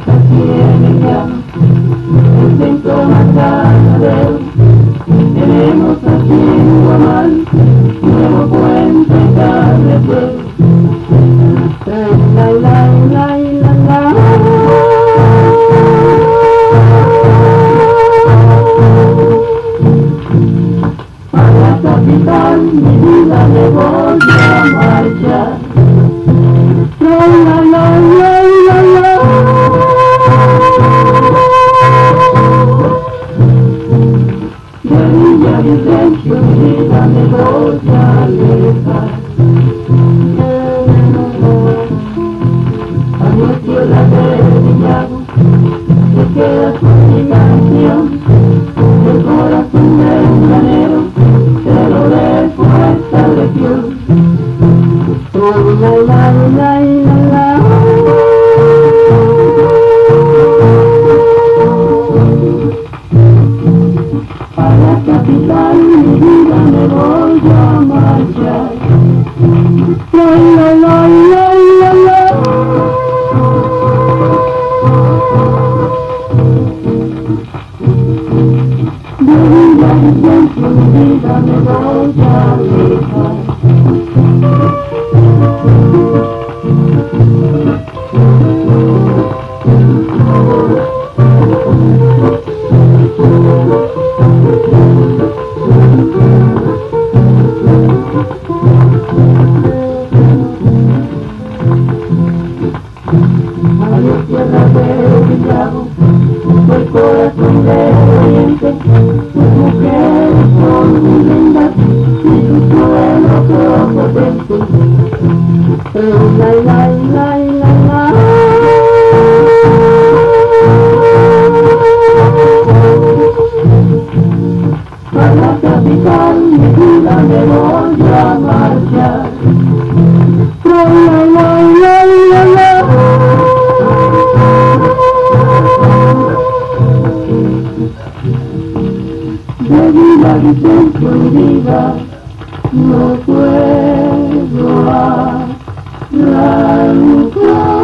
AstraZeneca, intento matar a Dios. Tenemos aquí un guamal, nuevo puente carretero. La, la, la, la, la, la. A la capital mi vida me voy a marchar. Mi vida La capital mi vida me voy a marchar. La, la, la, la, la, De Villa Vicencio mi vida me voy a alejar. Adiós tierra de Villago, el corazón de Oriente, tus mujeres son muy lindas y tu suelo son potente. Oh, la, la, la, la, la. A la capital mi vida me voy a marchar. De Villa Vicencio mi vida no puedo arrancar.